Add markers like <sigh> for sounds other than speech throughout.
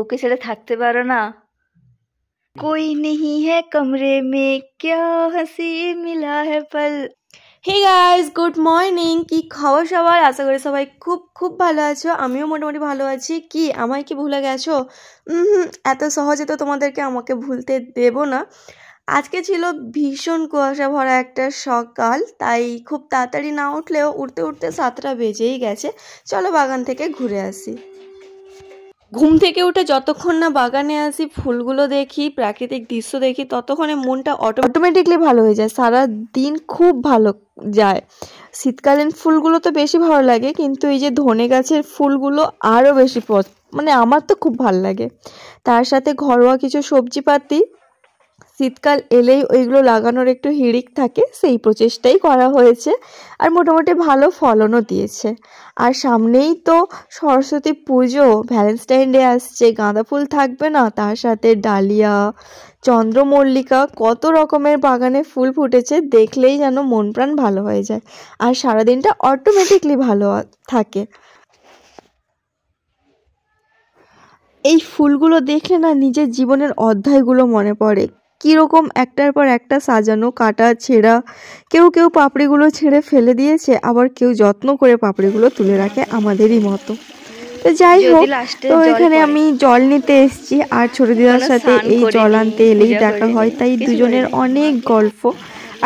ওকে ছেড়ে থাকতে পারো না কই নেহি হ্যাঁ কমরে মে ক্যা হাসি মিলা হে পল হে গাইজ গুড মর্নিং কি খবর সবার? আশা করি সবাই খুব খুব ভালো আছো। আমিও মোটামুটি ভালো আছি। কি, আমায় কি ভুলে গেছো? এত সহজে তো তোমাদেরকে আমাকে ভুলতে দেব না। আজকে ছিল ভীষণ কুয়াশা ভরা একটা সকাল, তাই খুব তাড়াতাড়ি না উঠলেও উঠতে উঠতে সাতটা বেজেই গেছে। চলো বাগান থেকে ঘুরে আসি। ঘুম থেকে উঠে যতক্ষণ না বাগানে আসি, ফুলগুলো দেখি, প্রাকৃতিক দৃশ্য দেখি, ততক্ষণে মনটা অটোমেটিকলি ভালো হয়ে যায়। সারা দিন খুব ভালো যায়। শীতকালীন ফুলগুলো তো বেশি ভালো লাগে, কিন্তু এই যে ধনে গাছের ফুলগুলো আরও বেশি মানে আমার তো খুব ভালো লাগে। তার সাথে ঘরোয়া কিছু সবজিপাতি শীতকাল এলেই ওইগুলো লাগানোর একটু হিড়িক থাকে, সেই প্রচেষ্টাই করা হয়েছে আর মোটামুটি ভালো ফলনও দিয়েছে। আর সামনেই তো সরস্বতী পুজো ভ্যালেন্টাইন ডে আসছে, গাঁদা ফুল থাকবে না, তার সাথে ডালিয়া, চন্দ্রমল্লিকা, কত রকমের বাগানে ফুল ফুটেছে, দেখলেই যেন মন প্রাণ ভালো হয়ে যায় আর সারাদিনটা অটোমেটিকলি ভালো থাকে। এই ফুলগুলো দেখলে না নিজের জীবনের অধ্যায়গুলো মনে পড়ে। কীরকম একটার পর একটা সাজানো কাটা ছেঁড়া। কেউ কেউ পাপড়িগুলো ছেড়ে ফেলে দিয়েছে আবার কেউ যত্ন করে পাপড়িগুলো তুলে রাখে আমাদেরই মতো। তো যাই হোক তো এখানে আমি জল নিতে এসেছি আর ছোট দিদার সাথে এই জল আনতে এলেই দেখা হয় তাই দুজনের অনেক গল্প।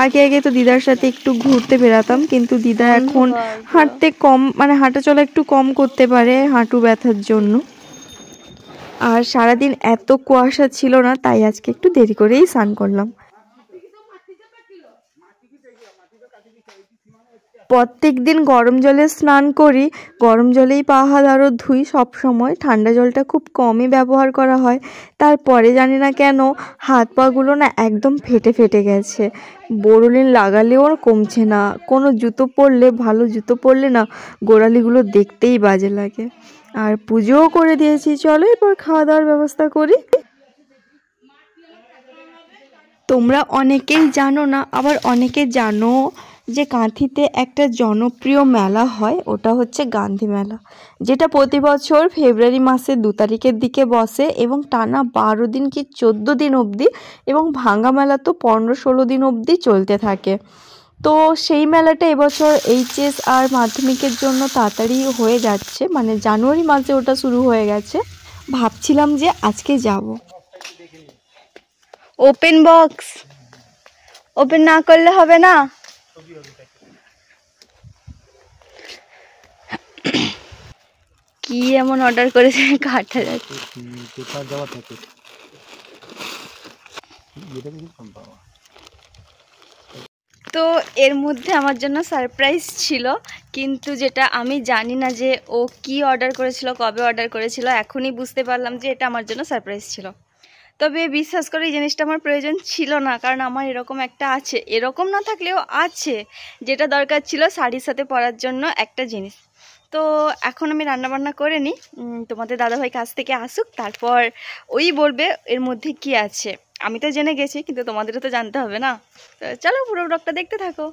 আগে আগে তো দিদার সাথে একটু ঘুরতে বেরাতাম কিন্তু দিদা এখন হাঁটতে কম মানে হাঁটা চলা একটু কম করতে পারে হাঁটু ব্যথার জন্য। আর সারাদিন এত কুয়াশা ছিল না তাই আজকে একটু দেরি করেই স্নান করলাম। প্রত্যেক দিন গরম জলে স্নান করি, গরম জলেই পা হাত আরও ধুই, সব সময়। ঠান্ডা জলটা খুব কমই ব্যবহার করা হয়। তারপরে জানি না কেন, হাত পাগুলো না একদম ফেটে ফেটে গেছে। বোরোলিন লাগালেও কমছে না। কোনো জুতো পরলে, ভালো জুতো পরলে না, গোড়ালিগুলো দেখতেই বাজে লাগে। আর পুজোও করে দিয়েছি। চলো এরপর খাওয়া দাওয়ার ব্যবস্থা করি। তোমরা অনেকেই জানো না, আবার অনেকে জানো যে কাঁথিতে একটা জনপ্রিয় মেলা হয়, ওটা হচ্ছে গান্ধী মেলা, যেটা প্রতি বছর ফেব্রুয়ারি মাসের দু তারিখের দিকে বসে এবং টানা বারো দিন কি চোদ্দ দিন অবধি এবং ভাঙ্গা মেলা তো পনেরো ষোলো দিন অবধি চলতে থাকে। তো সেই মেলাটা এবছর এইচএস আর মাধ্যমিকের জন্য তাড়াতাড়ি হয়ে যাচ্ছে মানে জানুয়ারি মাসে ওটা শুরু হয়ে গেছে। ভাবছিলাম যে আজকে যাব। ওপেন বক্স ওপেন না করলে হবে না? কি এমন অর্ডার করেছে কাটা যাচ্ছে। তো এর মধ্যে আমার জন্য সারপ্রাইজ ছিল, কিন্তু যেটা আমি জানি না যে ও কি অর্ডার করেছিল, কবে অর্ডার করেছিল, এখনই বুঝতে পারলাম যে এটা আমার জন্য সারপ্রাইজ ছিল। তবে বিশ্বাস করে এই জিনিসটা আমার প্রয়োজন ছিল না, কারণ আমার এরকম একটা আছে। এরকম না থাকলেও আছে, যেটা দরকার ছিল শাড়ির সাথে পরার জন্য একটা জিনিস। তো এখন আমি রান্নাবান্না করে নিই। তোমাদের দাদাভাই কাছ থেকে আসুক, তারপর ওই বলবে এর মধ্যে কি আছে। আমি তো জেনে গেছি, কিন্তু তোমাদেরও তো জানতে হবে না। তো চলো পুরো ব্লগটা দেখতে থাকো।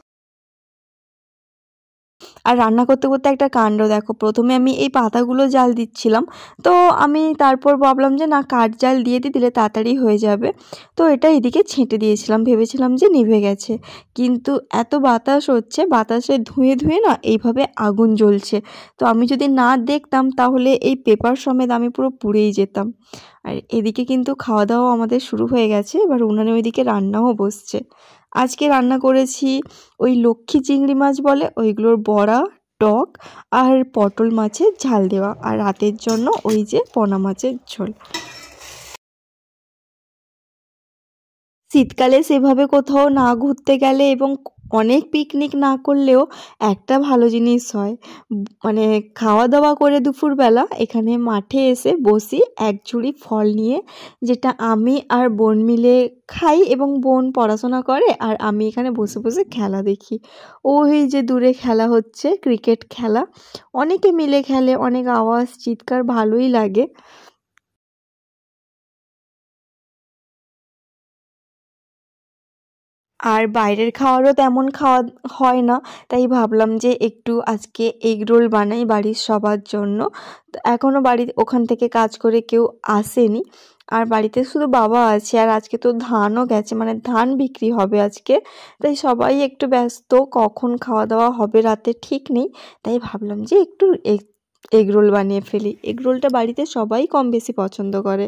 আর রান্না করতে করতে একটা কাণ্ড, দেখো। প্রথমে আমি এই পাতাগুলো জাল দিচ্ছিলাম। তো আমি তারপর ভাবলাম যে, না, কাঠ জাল দিয়ে দিই দিলে তাড়াতাড়ি হয়ে যাবে। তো এটা এদিকে ছেঁটে দিয়েছিলাম। ভেবেছিলাম যে, নিভে গেছে। কিন্তু এত বাতাস হচ্ছে, বাতাসে ধুয়ে ধুয়ে না এইভাবে আগুন জ্বলছে। তো আমি যদি না দেখতাম, তাহলে এই পেপার সমেত আমি পুরো পুড়েই যেতাম। আর এদিকে কিন্তু খাওয়া দাওয়া আমাদের শুরু হয়ে গেছে। এবার উনানে ওইদিকে রান্নাও বসছে। আজকে রান্না করেছি ওই লক্ষ্মী চিংড়ি মাছ বলে, ওইগুলোর বড়া, টক আর পটল মাছের ঝাল দেওয়া। আর রাতের জন্য ওই যে পোনা মাছের ঝোল। শীতকালে সেভাবে কোথাও না ঘুরতে গেলে এবং অনেক পিকনিক না করলেও একটা ভালো জিনিস হয়। মানে খাওয়া দাওয়া করে দুপুরবেলা এখানে মাঠে এসে বসি এক ঝুড়ি ফল নিয়ে, যেটা আমি আর বোন মিলে খাই এবং বোন পড়াশোনা করে আর আমি এখানে বসে বসে খেলা দেখি। ওই যে দূরে খেলা হচ্ছে ক্রিকেট খেলা। অনেকে মিলে খেলে, অনেক আওয়াজ, চিৎকার ভালোই লাগে। আর বাইরের খাওয়ারও তেমন খাওয়া হয় না, তাই ভাবলাম যে একটু আজকে এগ রোল বানাই বাড়ির সবার জন্য। এখনও বাড়ি ওখান থেকে কাজ করে কেউ আসেনি। আর বাড়িতে শুধু বাবা আছে, আর আজকে তো ধানও গেছে মানে ধান বিক্রি হবে আজকে। তাই সবাই একটু ব্যস্ত, কখন খাওয়া দাওয়া হবে রাতে ঠিক নেই, তাই ভাবলাম যে একটু এগ এগ রোল বানিয়ে ফেলি। এগ রোলটা বাড়িতে সবাই কম বেশি পছন্দ করে।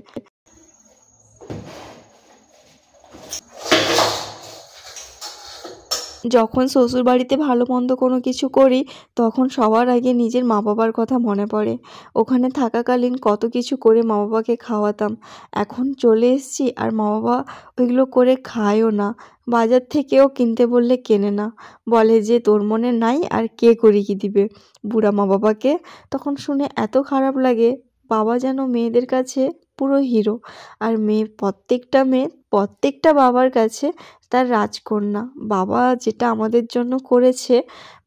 যখন শ্বশুর বাড়িতে ভালো মন্দ কোনো কিছু করি, তখন সবার আগে নিজের মা বাবার কথা মনে পড়ে। ওখানে থাকাকালীন কত কিছু করে মা বাবাকে খাওয়াতাম। এখন চলে এসেছি আর মা বাবা ওইগুলো করে খায়ও না। বাজার থেকেও কিনতে বললে কেনে না। বলে যে, তোর মনে নাই আর কে করে কি দিবে? বুড়া মা বাবাকে তখন শুনে এত খারাপ লাগে, বাবা যেন মেয়েদের কাছে পুরো হিরো। আর মেয়ে, প্রত্যেকটা মেয়ে, প্রত্যেকটা বাবার কাছে তার রাজকন্যা। বাবা যেটা আমাদের জন্য করেছে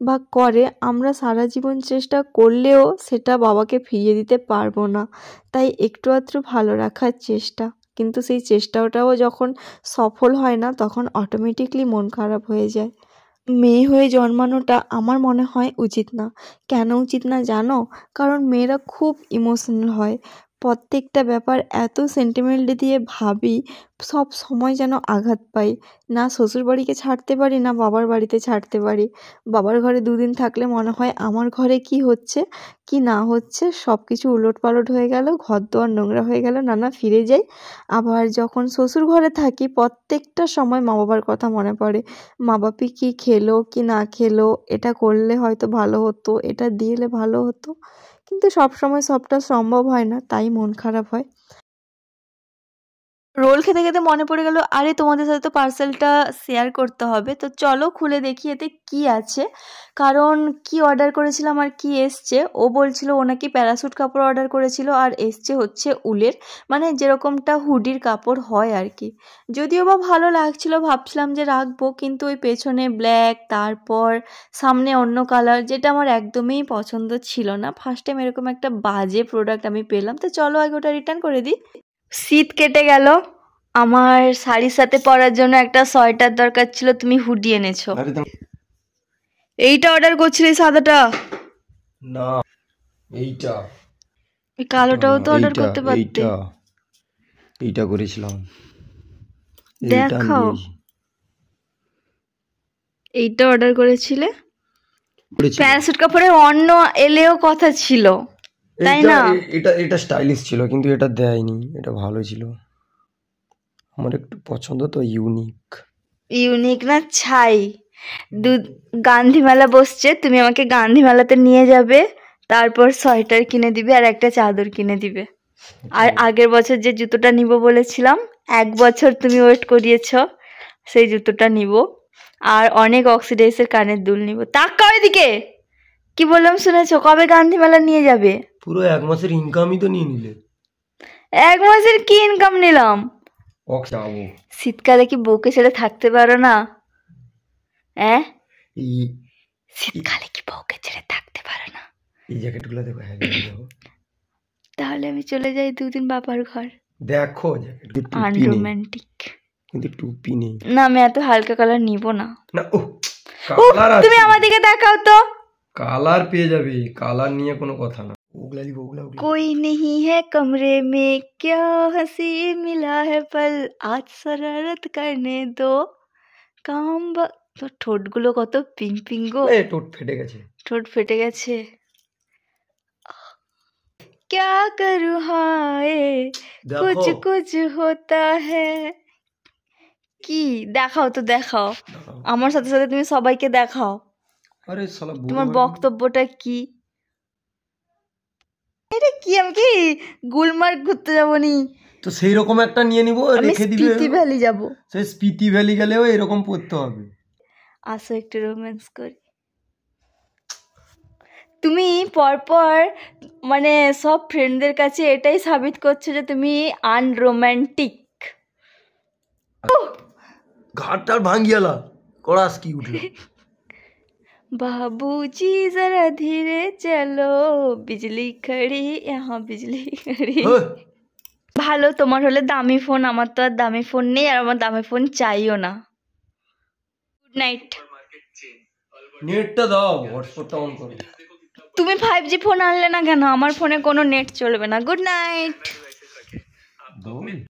বা করে, আমরা সারা জীবন চেষ্টা করলেও সেটা বাবাকে ফিরিয়ে দিতে পারব না। তাই একটু আধটু ভালো রাখার চেষ্টা। কিন্তু সেই চেষ্টাটাও যখন সফল হয় না, তখন অটোমেটিকলি মন খারাপ হয়ে যায়। মেয়ে হয়ে জন্মানোটা আমার মনে হয় উচিত না। কেন উচিত না জানো? কারণ মেয়েরা খুব ইমোশনাল হয়। প্রত্যেকটা ব্যাপার এত সেন্টিমেন্ট দিয়ে ভাবি, সব সময় যেন আঘাত পাই। না শ্বশুরবাড়িকে ছাড়তে পারি, না বাবার বাড়িতে ছাড়তে পারি। বাবার ঘরে দুদিন থাকলে মনে হয় আমার ঘরে কি হচ্ছে, কি না হচ্ছে সব কিছু উলট পালট হয়ে গেল ঘর দোয়ার নোংরা হয়ে গেল, নানা ফিরে যাই। আবার যখন শ্বশুর ঘরে থাকি, প্রত্যেকটা সময় মা বাবার কথা মনে পড়ে। মা বাপি কী খেলো, কি না খেলো, এটা করলে হয়তো ভালো হতো, এটা দিলে ভালো হতো। কিন্তু সব সময় সবটা সম্ভব হয় না তাই মন খারাপ হয়। রোল খেতে খেতে মনে পড়ে গেল, আরে তোমাদের সাথে তো পার্সেলটা শেয়ার করতে হবে। তো চলো খুলে দেখি এতে কী আছে। কারণ কি অর্ডার করেছিলাম আর কি এসছে, ও বলছিল ও নাকি প্যারাসুট কাপড় অর্ডার করেছিল আর এসছে হচ্ছে উলের মানে যেরকমটা হুডির কাপড় হয় আর কি। যদিও বা ভালো লাগছিল, ভাবছিলাম যে রাখব, কিন্তু ওই পেছনে ব্ল্যাক তারপর সামনে অন্য কালার যেটা আমার একদমই পছন্দ ছিল না। ফার্স্ট টাইম এরকম একটা বাজে প্রোডাক্ট আমি পেলাম। তো চলো আগে ওটা রিটার্ন করে দিই। শীত কেটে গেল। আমার শাড়ির সাথে পরার জন্য একটা সোয়েটার দরকার ছিল তুমি হুডি এনেছো। এইটা অর্ডার করছিলে সাদাটা? না এইটা। ওই কালোটাও তো অর্ডার করতে পারতে। এইটা। করেছিলাম। দেখাও। এইটা অর্ডার করেছিলে? করেছি। প্যারাসুট কাপড়ে অন্য এলেও কথা ছিল। তাই না? এটা এটা স্টাইলিশ ছিল কিন্তু এটা দেয়নি এটা ভালো ছিল। আমার একটু পছন্দ তো ইউনিক ইউনিক না ছাই। দু গান্ধী মেলা বসছে তুমি আমাকে গান্ধী মেলাতে নিয়ে যাবে তারপর সোয়েটার কিনে দিবে আর একটা চাদর কিনে দিবে। আর আগের বছর যে জুতোটা নিব বলেছিলাম এক বছর তুমি ওয়েট করিয়েছ সেই জুতোটা নিব। আর অনেক অক্সিডাইসের কানের দুল নিব। তাকাও এদিকে! কি বললাম শুনেছো? কবে গান্ধী মেলা নিয়ে যাবে? পুরো এক মাসের ইনকামই তো নিয়ে নিলে। এক মাসের কি ইনকাম নিলাম? শীতকালে কি বউকে ছেড়ে থাকতে পারো না? হ্যাঁ শীতকালে কি বউকে ছেড়ে থাকতে পারো না? এই জ্যাকেটগুলো দেখো হ্যাঁ। তাহলে আমি চলে যাই দুদিন বাবার ঘর। দেখো জ্যাকেট টুপি নেই। আনরোম্যান্টিক কিন্তু টুপি নেই। না আমি এত হালকা কালার নিব না। না ও তুমি আমার দিকে দেখাও তো। কালার পেয়ে যাবে কালার নিয়ে কোনো কথা না। ওগুলা দিব ওগুলা ওগুলা कोई नहीं है कमरे में क्या हंसी मिला है पल आज शरारत करने दो কাম বা তোর ঠোঁটগুলো কত পিঙ্ক পিঙ্ক গো এ টোট ফেটে গেছে ঠোঁট ফেটে গেছে क्या करूँ हाय कुछ দেখো कुछ होता है কি দেখাও তো দেখাও দাঁড়াও। আমার সাথে সাথে তুমি সবাইকে দেখাও আরে শালা বুড়ো তোমার বাড়ি। বক্তব্যটা কি এটা কি? আমি কি গুলমার্গ ঘুরতে যাব নি তো সেই রকম একটা নিয়ে নিব রেখে দিবে স্পিতি ভ্যালি যাব। সেই স্পিতি ভ্যালি গেলেও এরকম পড়তে হবে। আসো একটু রোম্যান্স করি। তুমি পরপর মানে সব ফ্রেন্ডদের কাছে এটাই সাবিত করছ যে তুমি আনরোম্যান্টিক ঘাটটার ভাঙ্গিয়ালা কড়াস কি উঠল? <laughs> बाबूजी जरा धीरे चलो बिजली खड़ी यहाँ बिजली खड़ी হেই, ভালো তোমার হলে দামি ফোন আমার তো আর দামি ফোন নেই আর আমার দামি ফোন চাইও না নাইট নেটটা দাও হটস্পটটা অন করো তুমি ফাইভ জি ফোন আনলে না কেন আমার ফোনে কোনো নেট চলবে না গুড নাইট দাও